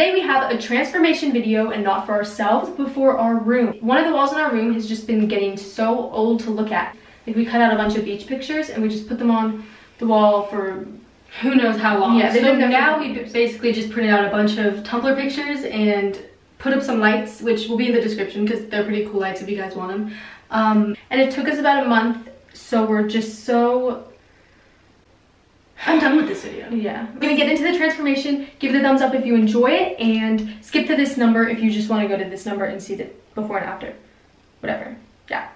today we have a transformation video and not for ourselves, but for our room. One of the walls in our room has just been getting so old to look at. Like we cut out a bunch of beach pictures and we just put them on the wall for who knows how long. Yeah, so now we basically just printed out a bunch of Tumblr pictures and put up some lights, which will be in the description because they're pretty cool lights if you guys want them. Um, and it took us about a month, so we're just so... I'm done with this video. Yeah. We're gonna get into the transformation, give it a thumbs up if you enjoy it, and skip to this number if you just wanna go to this number and see the before and after. Whatever. Yeah.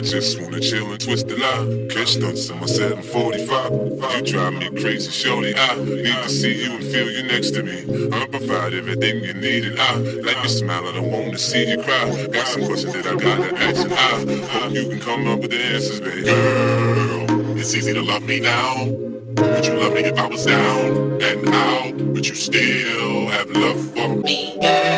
I just wanna chill and twist the line. Catch stunts in my 745. You drive me crazy, shorty. I need to see you and feel you next to me. I'll provide everything you need, and I like your smile, I wanna see you cry. Got some questions that I gotta ask, and I hope you can come up with the answers, baby. Girl, it's easy to love me now. Would you love me if I was down and out? But you still have love for me, girl.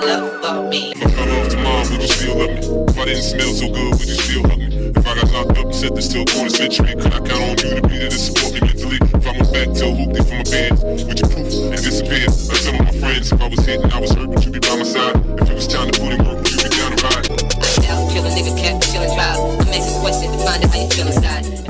Love for me. If I cut off tomorrow, would you still love me? If I didn't smell so good, would you still hug me? If I got locked up and set this till quarter century, could I count on you to be there to support me mentally? If I went back till hoopty from my Benz, would you poof and disappear? Like some of my friends, if I was hit and I was hurt, would you be by my side? If it was time to put in work, would you be down to ride? Down, kill a nigga, kept chillin' drive. I'm asking questions to find out how you feel inside.